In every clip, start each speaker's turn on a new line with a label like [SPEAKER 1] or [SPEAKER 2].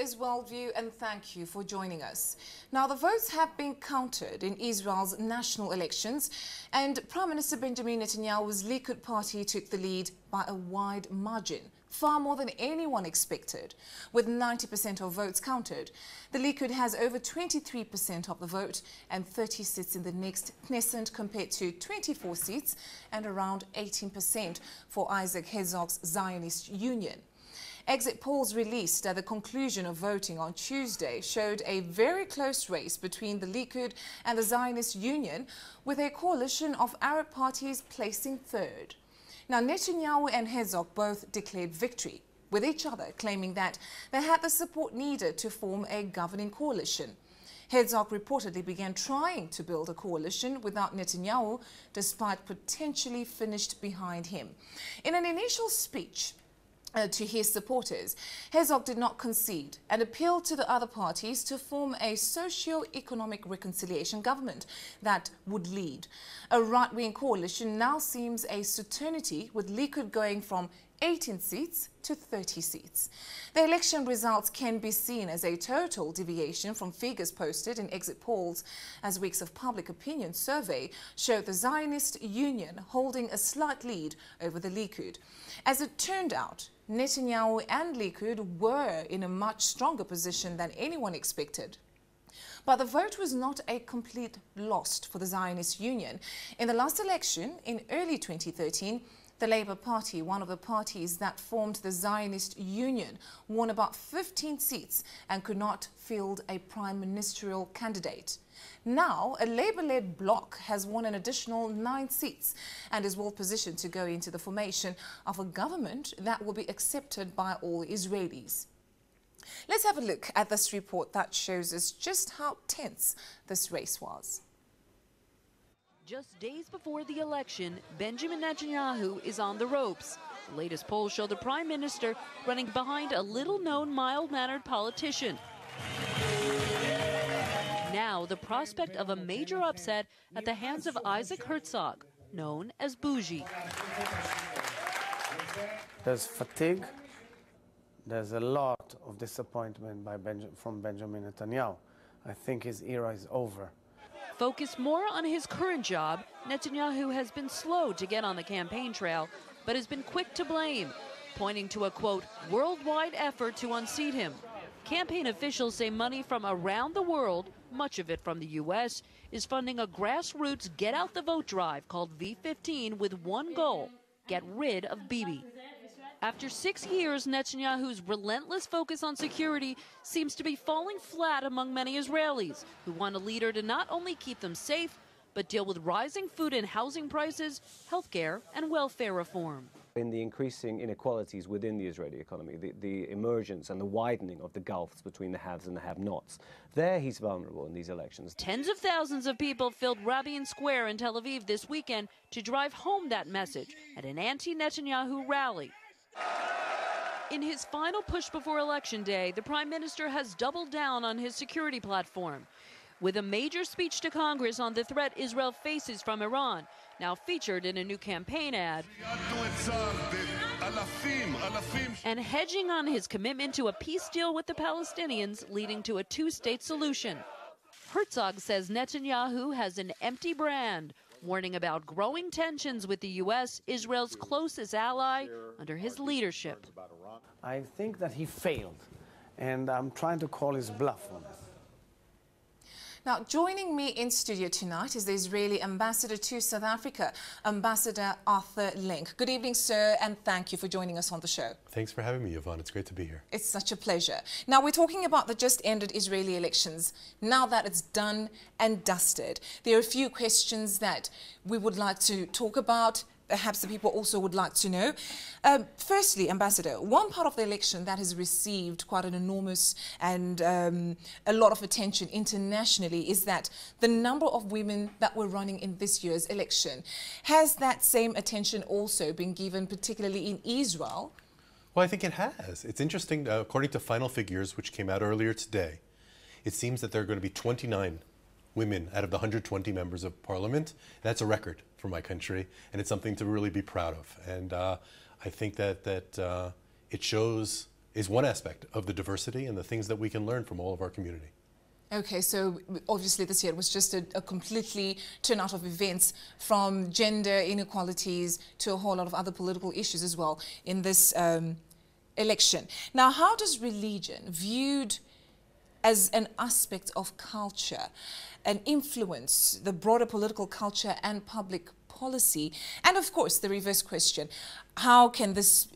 [SPEAKER 1] Is Worldview and thank you for joining us. Now, the votes have been counted in Israel's national elections and Prime Minister Benjamin Netanyahu's Likud party took the lead by a wide margin, far more than anyone expected. With 90% of votes counted, the Likud has over 23% of the vote and 30 seats in the next Knesset compared to 24 seats and around 18% for Isaac Herzog's Zionist Union. Exit polls released at the conclusion of voting on Tuesday showed a very close race between the Likud and the Zionist Union, with a coalition of Arab parties placing third. Now, Netanyahu and Herzog both declared victory, with each other claiming that they had the support needed to form a governing coalition. Herzog reportedly began trying to build a coalition without Netanyahu, despite potentially finished behind him. In an initial speech, uh, to his supporters. Herzog did not concede and appealed to the other parties to form a socio-economic reconciliation government that would lead. A right-wing coalition now seems a certainty with Likud going from 18 seats to 30 seats. The election results can be seen as a total deviation from figures posted in exit polls as weeks of public opinion survey showed the Zionist Union holding a slight lead over the Likud. As it turned out, Netanyahu and Likud were in a much stronger position than anyone expected. But the vote was not a complete loss for the Zionist Union. In the last election, in early 2013, the Labour Party, one of the parties that formed the Zionist Union, won about 15 seats and could not field a prime ministerial candidate. Now, a Labour-led bloc has won an additional nine seats and is well positioned to go into the formation of a government that will be accepted by all Israelis. Let's have a look at this report that shows us just how tense this race was.
[SPEAKER 2] Just days before the election, Benjamin Netanyahu is on the ropes. The latest polls show the prime minister running behind a little-known mild-mannered politician. Now, the prospect of a major upset at the hands of Isaac Herzog, known as Bougie.
[SPEAKER 3] There's fatigue. There's a lot of disappointment by Benj from Benjamin Netanyahu. I think his era is over.
[SPEAKER 2] Focused more on his current job, Netanyahu has been slow to get on the campaign trail, but has been quick to blame, pointing to a, quote, worldwide effort to unseat him. Campaign officials say money from around the world, much of it from the U.S., is funding a grassroots get out the vote drive called V15 with one goal get rid of Bibi. After six years, Netanyahu's relentless focus on security seems to be falling flat among many Israelis who want a leader to not only keep them safe, but deal with rising food and housing prices, healthcare, and welfare reform.
[SPEAKER 4] In the increasing inequalities within the Israeli economy, the, the emergence and the widening of the gulfs between the haves and the have-nots, there he's vulnerable in these elections.
[SPEAKER 2] Tens of thousands of people filled Rabin Square in Tel Aviv this weekend to drive home that message at an anti-Netanyahu rally. In his final push before Election Day, the Prime Minister has doubled down on his security platform with a major speech to Congress on the threat Israel faces from Iran, now featured in a new campaign ad. And hedging on his commitment to a peace deal with the Palestinians, leading to a two state solution. Herzog says Netanyahu has an empty brand, warning about growing tensions with the U.S., Israel's closest ally, under his leadership.
[SPEAKER 3] I think that he failed, and I'm trying to call his bluff on it.
[SPEAKER 1] Now, joining me in studio tonight is the Israeli ambassador to South Africa, Ambassador Arthur Lenk. Good evening, sir, and thank you for joining us on the show.
[SPEAKER 5] Thanks for having me, Yvonne. It's great to be here.
[SPEAKER 1] It's such a pleasure. Now, we're talking about the just ended Israeli elections. Now that it's done and dusted, there are a few questions that we would like to talk about perhaps the people also would like to know. Um, firstly, Ambassador, one part of the election that has received quite an enormous and um, a lot of attention internationally is that the number of women that were running in this year's election. Has that same attention also been given, particularly in Israel?
[SPEAKER 5] Well, I think it has. It's interesting, uh, according to final figures, which came out earlier today, it seems that there are going to be 29 women out of the 120 members of parliament. That's a record for my country, and it's something to really be proud of. And uh, I think that that uh, it shows is one aspect of the diversity and the things that we can learn from all of our community.
[SPEAKER 1] Okay, so obviously this year was just a, a, completely turnout of events from gender inequalities to a whole lot of other political issues as well in this um, election. Now, how does religion, viewed as an aspect of culture, and influence the broader political culture and public policy? And of course, the reverse question, how can this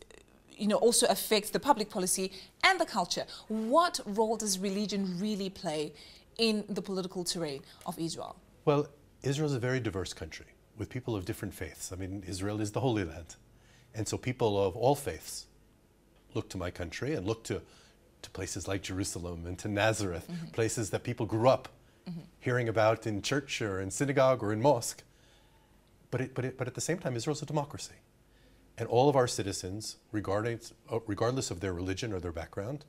[SPEAKER 1] you know, also affect the public policy and the culture. What role does religion really play in the political terrain of Israel?
[SPEAKER 5] Well, Israel is a very diverse country with people of different faiths. I mean, Israel is the Holy Land. And so people of all faiths look to my country and look to, to places like Jerusalem and to Nazareth, mm -hmm. places that people grew up mm -hmm. hearing about in church or in synagogue or in mosque. But, it, but, it, but at the same time, Israel is a democracy. And all of our citizens, uh, regardless of their religion or their background,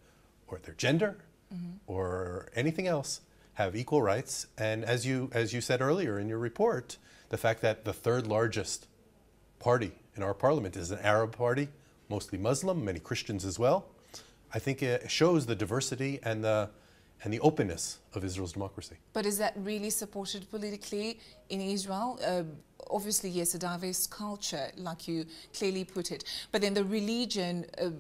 [SPEAKER 5] or their gender, mm-hmm. or anything else, have equal rights. And as you, as you said earlier in your report, the fact that the third largest party in our parliament is an Arab party, mostly Muslim, many Christians as well, I think it shows the diversity and the, and the openness of Israel's democracy.
[SPEAKER 1] But is that really supported politically in Israel? Uh, obviously, yes, a diverse culture, like you clearly put it, but then the religion. Uh,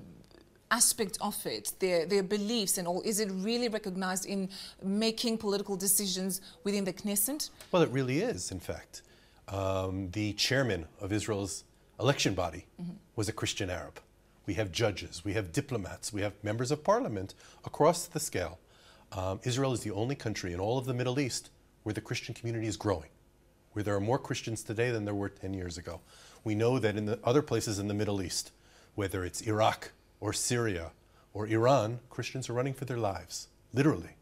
[SPEAKER 1] aspect of it, their, their beliefs and all, is it really recognized in making political decisions within the Knesset?
[SPEAKER 5] Well, it really is, in fact. Um, the chairman of Israel's election body mm -hmm. was a Christian Arab. We have judges, we have diplomats, we have members of parliament across the scale um, Israel is the only country in all of the Middle East where the Christian community is growing, where there are more Christians today than there were 10 years ago. We know that in the other places in the Middle East, whether it's Iraq or Syria or Iran, Christians are running for their lives, literally.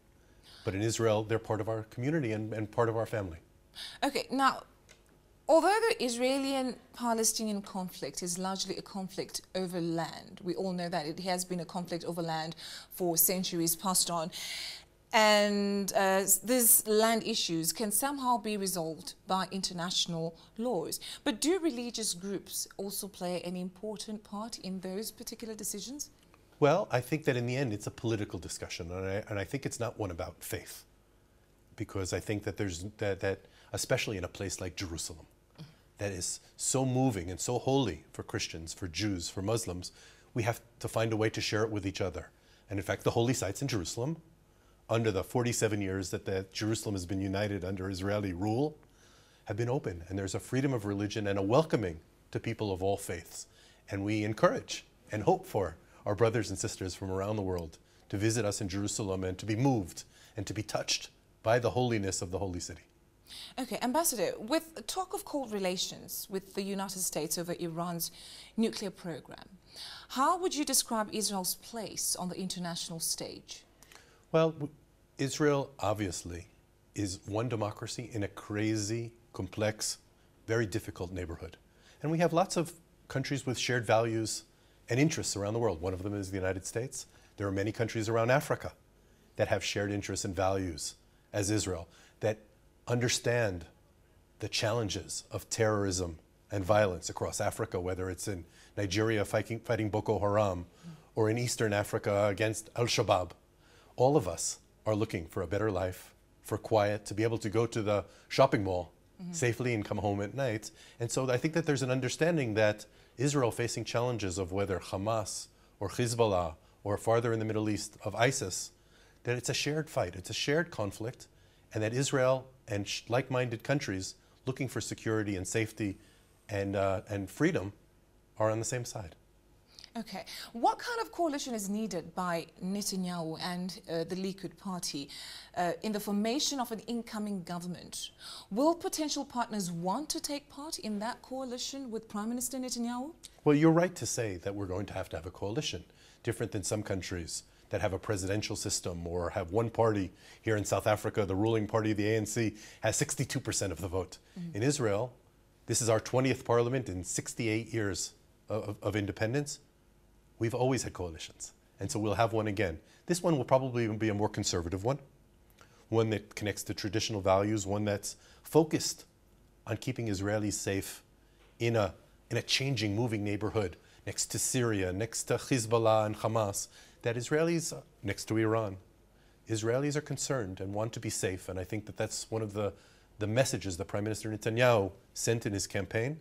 [SPEAKER 5] But in Israel, they're part of our community and, and part of our family.
[SPEAKER 1] Okay, now, although the Israeli Palestinian conflict is largely a conflict over land, we all know that it has been a conflict over land for centuries past on and uh, these land issues can somehow be resolved by international laws. But do religious groups also play an important part in those particular decisions?
[SPEAKER 5] Well, I think that in the end it's a political discussion, and I, and I think it's not one about faith, because I think that there's that, that especially in a place like Jerusalem, that is so moving and so holy for Christians, for Jews, for Muslims, we have to find a way to share it with each other. And in fact, the holy sites in Jerusalem under the 47 years that the Jerusalem has been united under Israeli rule, have been open. And there's a freedom of religion and a welcoming to people of all faiths. And we encourage and hope for our brothers and sisters from around the world to visit us in Jerusalem and to be moved and to be touched by the holiness of the holy city.
[SPEAKER 1] Okay, Ambassador, with talk of cold relations with the United States over Iran's nuclear program, how would you describe Israel's place on the international stage?
[SPEAKER 5] Well, Israel obviously is one democracy in a crazy, complex, very difficult neighborhood. And we have lots of countries with shared values and interests around the world. One of them is the United States. There are many countries around Africa that have shared interests and values as Israel, that understand the challenges of terrorism and violence across Africa, whether it's in Nigeria fighting, fighting Boko Haram or in Eastern Africa against Al Shabaab all of us are looking for a better life, for quiet, to be able to go to the shopping mall mm-hmm. safely and come home at night. And so I think that there's an understanding that Israel facing challenges of whether Hamas or Hezbollah or farther in the Middle East of ISIS, that it's a shared fight, it's a shared conflict, and that Israel and like minded countries looking for security and safety and, uh, and freedom are on the same side.
[SPEAKER 1] Okay. What kind of coalition is needed by Netanyahu and uh, the Likud party uh, in the formation of an incoming government? Will potential partners want to take part in that coalition with Prime Minister Netanyahu?
[SPEAKER 5] Well, you're right to say that we're going to have to have a coalition, different than some countries that have a presidential system or have one party. Here in South Africa, the ruling party, the ANC, has 62% of the vote. Mm -hmm. In Israel, this is our 20th parliament in 68 years of, of independence. We've always had coalitions, and so we'll have one again. This one will probably be a more conservative one, one that connects to traditional values, one that's focused on keeping Israelis safe in a, in a changing, moving neighborhood next to Syria, next to Hezbollah and Hamas, that Israelis, next to Iran, Israelis are concerned and want to be safe. And I think that that's one of the, the messages that Prime Minister Netanyahu sent in his campaign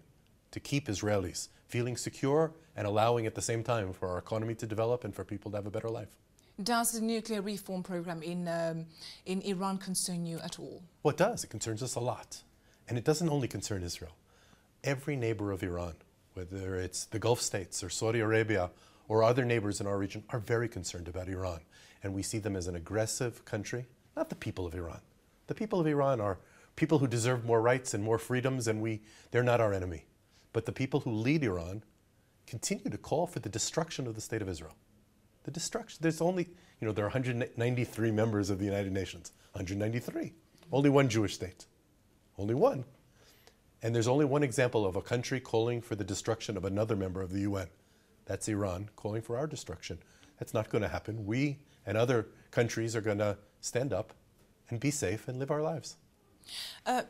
[SPEAKER 5] to keep Israelis feeling secure and allowing at the same time for our economy to develop and for people to have a better life.
[SPEAKER 1] Does the nuclear reform program in, um, in Iran concern you at all?
[SPEAKER 5] Well, it does. It concerns us a lot. And it doesn't only concern Israel. Every neighbor of Iran, whether it's the Gulf states or Saudi Arabia or other neighbors in our region, are very concerned about Iran. And we see them as an aggressive country, not the people of Iran. The people of Iran are people who deserve more rights and more freedoms, and we, they're not our enemy. But the people who lead Iran continue to call for the destruction of the state of Israel. The destruction. There's only, you know, there are 193 members of the United Nations. 193. Only one Jewish state. Only one. And there's only one example of a country calling for the destruction of another member of the UN. That's Iran calling for our destruction. That's not going to happen. We and other countries are going to stand up and be safe and live our lives.
[SPEAKER 1] Uh,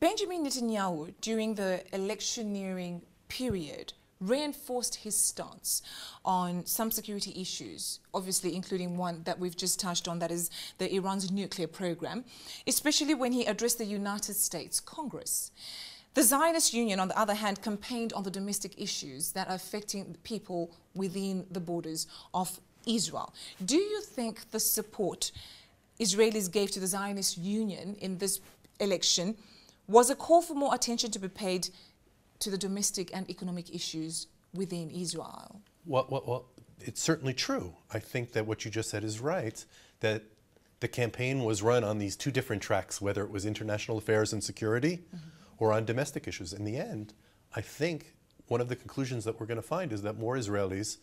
[SPEAKER 1] Benjamin Netanyahu, during the electioneering period, reinforced his stance on some security issues, obviously including one that we've just touched on, that is the Iran's nuclear program, especially when he addressed the United States Congress. The Zionist Union, on the other hand, campaigned on the domestic issues that are affecting people within the borders of Israel. Do you think the support Israelis gave to the Zionist Union in this election was a call for more attention to be paid to the domestic and economic issues within Israel?
[SPEAKER 5] Well, well, well, it's certainly true. I think that what you just said is right, that the campaign was run on these two different tracks, whether it was international affairs and security mm -hmm. Or on domestic issues. In the end, I think one of the conclusions that we're going to find is that more Israelis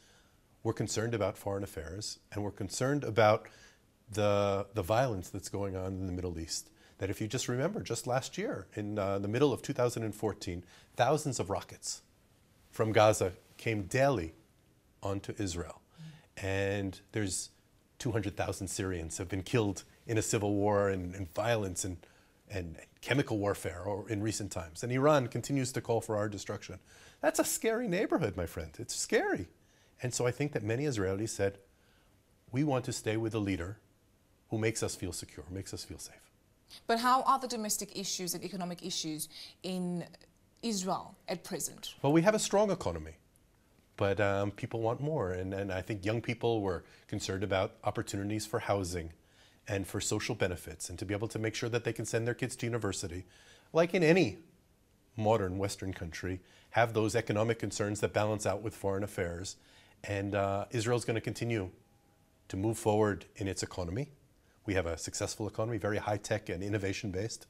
[SPEAKER 5] were concerned about foreign affairs and were concerned about the, the violence that's going on in the Middle East that if you just remember, just last year, in uh, the middle of 2014, thousands of rockets from Gaza came daily onto Israel. And there's 200,000 Syrians have been killed in a civil war and, and violence and, and chemical warfare or in recent times. And Iran continues to call for our destruction. That's a scary neighborhood, my friend. It's scary. And so I think that many Israelis said, we want to stay with a leader who makes us feel secure, makes us feel safe.
[SPEAKER 1] But how are the domestic issues and economic issues in Israel at present?
[SPEAKER 5] Well, we have a strong economy, but um, people want more. And, and I think young people were concerned about opportunities for housing and for social benefits and to be able to make sure that they can send their kids to university. Like in any modern Western country, have those economic concerns that balance out with foreign affairs. And uh, Israel's going to continue to move forward in its economy. We have a successful economy, very high tech and innovation based.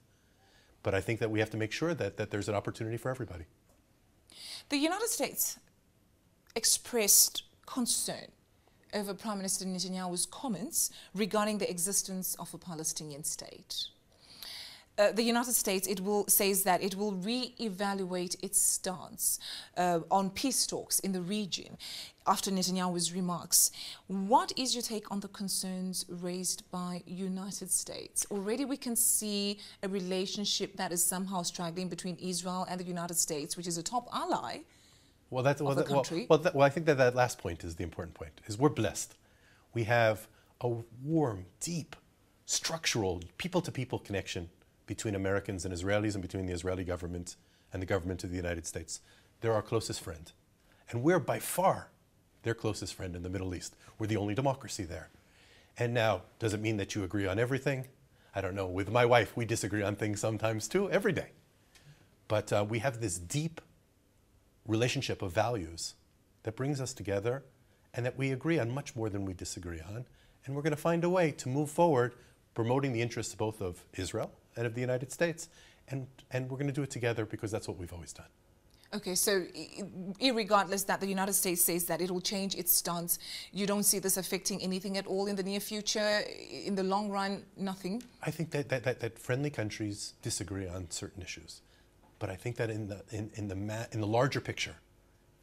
[SPEAKER 5] But I think that we have to make sure that, that there's an opportunity for everybody.
[SPEAKER 1] The United States expressed concern over Prime Minister Netanyahu's comments regarding the existence of a Palestinian state. Uh, the United States it will says that it will re-evaluate its stance uh, on peace talks in the region after Netanyahu's remarks. What is your take on the concerns raised by United States? Already we can see a relationship that is somehow struggling between Israel and the United States, which is a top ally well, that's, well, that,
[SPEAKER 5] well, well, that, well, I think that that last point is the important point, is we're blessed. We have a warm, deep, structural, people-to-people -people connection between Americans and Israelis and between the Israeli government and the government of the United States. They're our closest friend. And we're by far their closest friend in the Middle East. We're the only democracy there. And now, does it mean that you agree on everything? I don't know. With my wife, we disagree on things sometimes too, every day. But uh, we have this deep relationship of values that brings us together and that we agree on much more than we disagree on. And we're going to find a way to move forward promoting the interests both of Israel and of the United States. And, and we're going to do it together because that's what we've always done.
[SPEAKER 1] Okay, so regardless that the United States says that it will change its stance, you don't see this affecting anything at all in the near future? In the long run, nothing?
[SPEAKER 5] I think that, that, that, that friendly countries disagree on certain issues. But I think that in the, in, in, the in the larger picture,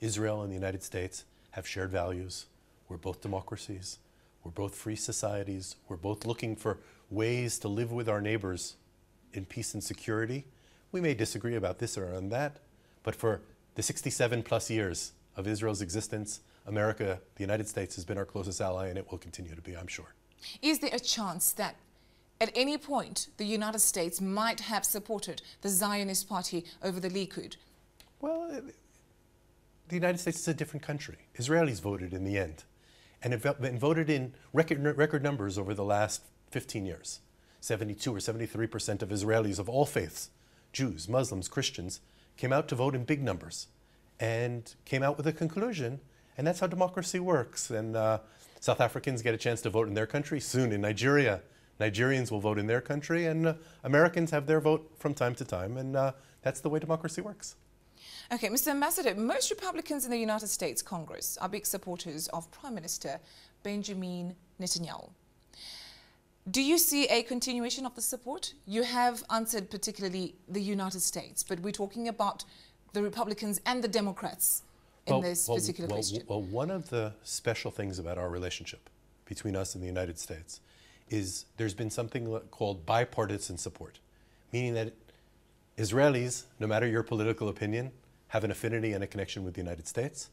[SPEAKER 5] Israel and the United States have shared values. We're both democracies. We're both free societies. We're both looking for ways to live with our neighbors in peace and security. We may disagree about this or on that, but for the 67 plus years of Israel's existence, America, the United States, has been our closest ally, and it will continue to be, I'm sure.
[SPEAKER 1] Is there a chance that at any point the United States might have supported the Zionist party over the Likud?
[SPEAKER 5] Well, the United States is a different country. Israelis voted in the end, and have been voted in record, record numbers over the last 15 years. 72 or 73 percent of Israelis of all faiths, Jews, Muslims, Christians, came out to vote in big numbers and came out with a conclusion. And that's how democracy works. And uh, South Africans get a chance to vote in their country soon. In Nigeria, Nigerians will vote in their country, and uh, Americans have their vote from time to time. And uh, that's the way democracy works.
[SPEAKER 1] Okay, Mr. Ambassador, most Republicans in the United States Congress are big supporters of Prime Minister Benjamin Netanyahu. Do you see a continuation of the support? You have answered particularly the United States, but we're talking about the Republicans and the Democrats in well, this well, particular
[SPEAKER 5] well,
[SPEAKER 1] question.
[SPEAKER 5] Well, one of the special things about our relationship between us and the United States is there's been something called bipartisan support, meaning that Israelis, no matter your political opinion, have an affinity and a connection with the United States.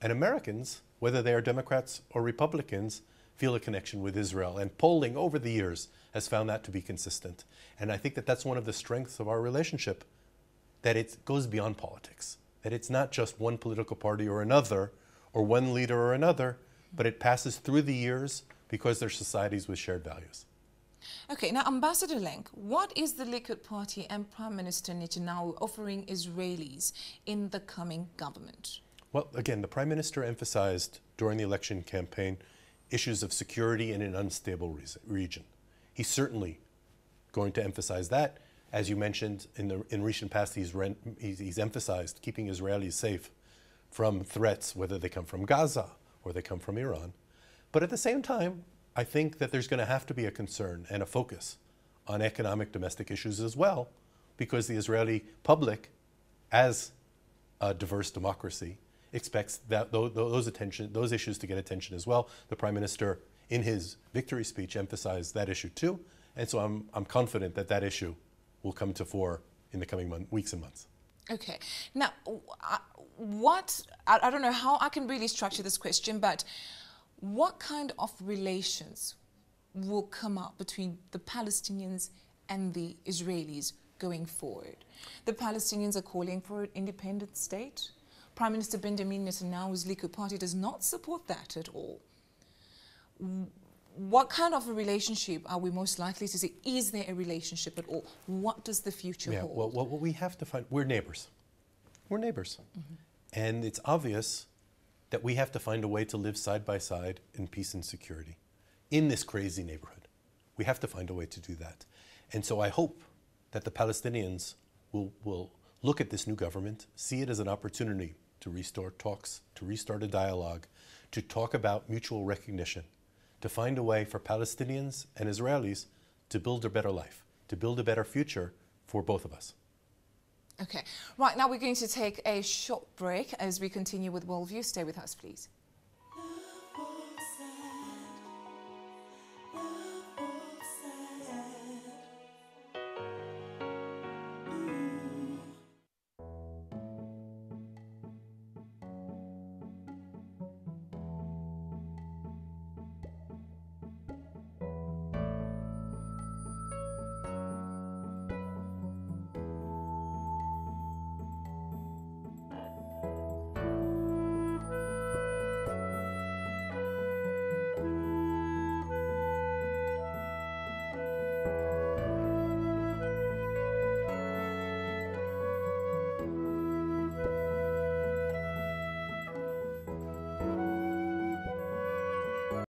[SPEAKER 5] And Americans, whether they are Democrats or Republicans, feel a connection with Israel. And polling over the years has found that to be consistent. And I think that that's one of the strengths of our relationship, that it goes beyond politics, that it's not just one political party or another, or one leader or another, but it passes through the years because they're societies with shared values.
[SPEAKER 1] Okay, now Ambassador Lenk, what is the Likud party and Prime Minister Netanyahu offering Israelis in the coming government?
[SPEAKER 5] Well, again, the Prime Minister emphasized during the election campaign issues of security in an unstable region. He's certainly going to emphasize that. As you mentioned, in, the, in recent past, he's, he's, he's emphasized keeping Israelis safe from threats, whether they come from Gaza or they come from Iran. But at the same time, I think that there's going to have to be a concern and a focus on economic domestic issues as well, because the Israeli public, as a diverse democracy, expects that those attention, those issues to get attention as well. The prime minister, in his victory speech, emphasized that issue too, and so I'm I'm confident that that issue will come to fore in the coming month, weeks and months.
[SPEAKER 1] Okay. Now, what I, I don't know how I can really structure this question, but what kind of relations will come up between the Palestinians and the Israelis going forward? The Palestinians are calling for an independent state. Prime Minister Benjamin Netanyahu's Likud party does not support that at all. What kind of a relationship are we most likely to see? Is there a relationship at all? What does the future
[SPEAKER 5] yeah,
[SPEAKER 1] hold?
[SPEAKER 5] Well, what we have to find, we're neighbors. We're neighbors. Mm -hmm. And it's obvious that we have to find a way to live side by side in peace and security in this crazy neighborhood. We have to find a way to do that. And so I hope that the Palestinians will, will look at this new government, see it as an opportunity to restore talks, to restart a dialogue, to talk about mutual recognition, to find a way for Palestinians and Israelis to build a better life, to build a better future for both of us.
[SPEAKER 1] Okay. Right, now we're going to take a short break as we continue with Worldview. Stay with us, please.